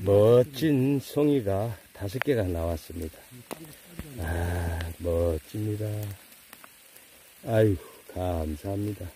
멋진 송이가 다섯 개가 나왔습니다. 아, 멋집니다. 아유, 감사합니다.